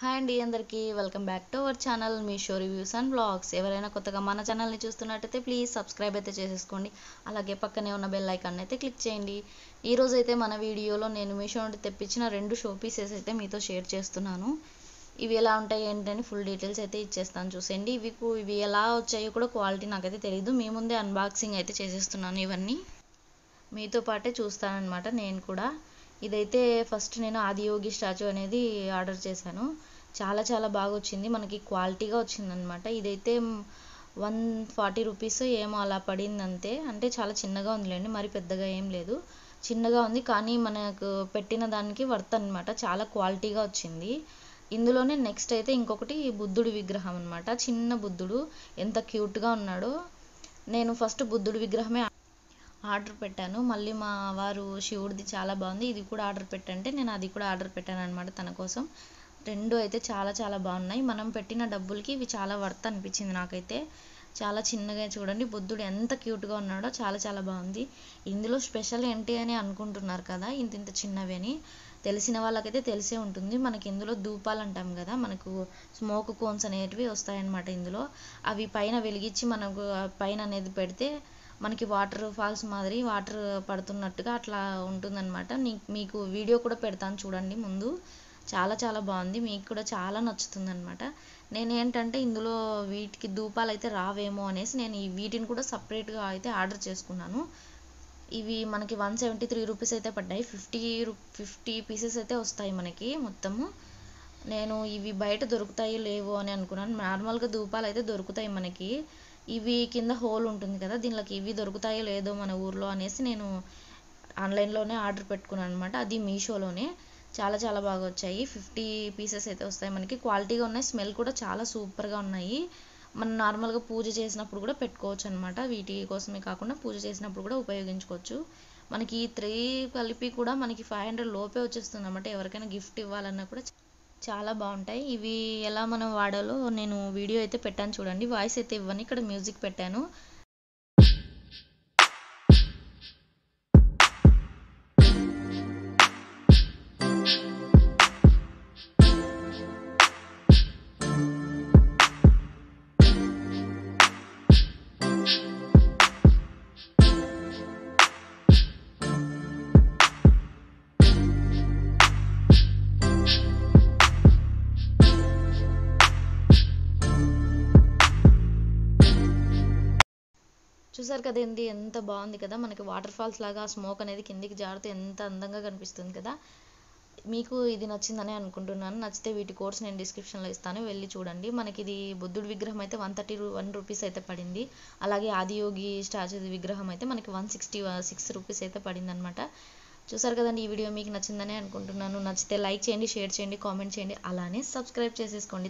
Hi అండి అందరికీ. Welcome back to our channel me show reviews and blogs ఎవరైనా కొత్తగా మన ఛానల్ని చూస్తున్నట్టయితే ప్లీజ్ సబ్స్క్రైబ్ అయితే చేసేసుకోండి. అలాగే పక్కనే ఉన్న బెల్ ఐకాన్ అయితే క్లిక్ చేయండి. ఈరోజు అయితే మన వీడియోలో నేను మీషో నుండి తెప్పించిన రెండు షో పీసెస్ అయితే మీతో షేర్ చేస్తున్నాను. ఇవి ఎలా ఉంటాయి ఏంటని ఫుల్ డీటెయిల్స్ అయితే ఇచ్చేస్తాను చూసేయండి. ఇవి ఇవి ఎలా వచ్చాయో కూడా క్వాలిటీ నాకైతే తెలియదు మీ ముందే అన్బాక్సింగ్ అయితే చేసేస్తున్నాను ఇవన్నీ. మీతో పాటే చూస్తానన్నమాట నేను కూడా. ఇదైతే ఫస్ట్ నేను ఆదియోగి స్టాచ్యూ అనేది ఆర్డర్ చేశాను. చాలా చాలా బాగా వచ్చింది. మనకి క్వాలిటీగా వచ్చిందనమాట ఇదైతే వన్ ఫార్టీ రూపీస్ ఏమో అలా పడింది అంతే అంటే చాలా చిన్నగా ఉందిలేండి మరి పెద్దగా ఏం లేదు. చిన్నగా ఉంది కానీ మనకు పెట్టిన దానికి వర్త్ అనమాట చాలా క్వాలిటీగా వచ్చింది. ఇందులోనే నెక్స్ట్ అయితే ఇంకొకటి బుద్ధుడి విగ్రహం అనమాట చిన్న బుద్ధుడు ఎంత క్యూట్గా ఉన్నాడో. నేను ఫస్ట్ బుద్ధుడి విగ్రహమే ఆర్డర్ పెట్టాను. మళ్ళీ మా వారు శివుడిది చాలా బాగుంది. ఇది కూడా ఆర్డర్ పెట్టంటే నేను అది కూడా ఆర్డర్ పెట్టాను అనమాట తన కోసం. రెండు అయితే చాలా చాలా బాగున్నాయి. మనం పెట్టిన డబ్బులకి ఇవి చాలా వర్త్ అనిపించింది నాకైతే. చాలా చిన్నగా చూడండి. బుద్ధుడు ఎంత క్యూట్గా ఉన్నాడో చాలా చాలా బాగుంది. ఇందులో స్పెషల్ ఏంటి అని అనుకుంటున్నారు కదా ఇంత ఇంత చిన్నవి అని. తెలిసిన వాళ్ళకైతే తెలిసే ఉంటుంది. మనకి ఇందులో ధూపాలు అంటాం కదా మనకు స్మోక్ కోన్స్ అనేటివి వస్తాయన్నమాట ఇందులో. అవి పైన వెలిగించి మనకు పైన అనేది పెడితే మనకి వాటర్ ఫాల్స్ మాదిరి వాటర్ పడుతున్నట్టుగా అట్లా ఉంటుందన్నమాట. మీకు వీడియో కూడా పెడతాను చూడండి ముందు. చాలా చాలా బాగుంది. మీకు కూడా చాలా నచ్చుతుంది అనమాట నేనేంటంటే ఇందులో వీటికి ధూపాలు అయితే రావేమో అనేసి నేను ఈ వీటిని కూడా సపరేట్గా అయితే ఆర్డర్ చేసుకున్నాను. ఇవి మనకి వన్ సెవెంటీ త్రీ రూపీస్ అయితే పడ్డాయి. ఫిఫ్టీ ఫిఫ్టీ పీసెస్ అయితే వస్తాయి మనకి మొత్తము. నేను ఇవి బయట దొరుకుతాయి లేవు అని అనుకున్నాను. నార్మల్గా ధూపాలు అయితే దొరుకుతాయి మనకి. ఇవి కింద హోల్ ఉంటుంది కదా దీనిలోకి ఇవి దొరుకుతాయో లేదో మన ఊర్లో అనేసి నేను ఆన్లైన్లోనే ఆర్డర్ పెట్టుకున్నాను అనమాట అది మీషోలోనే. చాలా చాలా బాగా వచ్చాయి. ఫిఫ్టీ పీసెస్ అయితే వస్తాయి మనకి. క్వాలిటీగా ఉన్నాయి. స్మెల్ కూడా చాలా సూపర్గా ఉన్నాయి. మనం నార్మల్గా పూజ చేసినప్పుడు కూడా పెట్టుకోవచ్చు అనమాట వీటి కోసమే కాకుండా పూజ చేసినప్పుడు కూడా ఉపయోగించుకోవచ్చు. మనకి ఈ త్రీ కలిపి కూడా మనకి ఫైవ్ హండ్రెడ్ లోపే వచ్చేస్తుంది అనమాట ఎవరికైనా గిఫ్ట్ ఇవ్వాలన్నా కూడా చాలా బాగుంటాయి. ఇవి ఎలా మనం వాడాలో నేను వీడియో అయితే పెట్టాను చూడండి. వాయిస్ అయితే ఇవ్వని. ఇక్కడ మ్యూజిక్ పెట్టాను. చూసారు కదా ఏంది ఎంత బాగుంది కదా? మనకి వాటర్ ఫాల్స్ లాగా స్మోక్ అనేది కిందికి జారుతూ ఎంత అందంగా కనిపిస్తుంది కదా? మీకు ఇది నచ్చిందని అనుకుంటున్నాను. నచ్చితే వీటి కోర్స్ నేను డిస్క్రిప్షన్లో ఇస్తాను. వెళ్ళి చూడండి. మనకి ఇది బుద్ధుడి విగ్రహం అయితే వన్ థర్టీ వన్ రూపీస్ అయితే పడింది. అలాగే ఆదియోగి స్టాచ్యూ విగ్రహం అయితే మనకి వన్ సిక్స్టీ సిక్స్ రూపీస్ అయితే పడింది అనమాట చూసారు కదండి ఈ వీడియో మీకు నచ్చిందని అనుకుంటున్నాను. నచ్చితే లైక్ చేయండి షేర్ చేయండి కామెంట్ చేయండి. అలానే సబ్స్క్రైబ్ చేసేసుకోండి.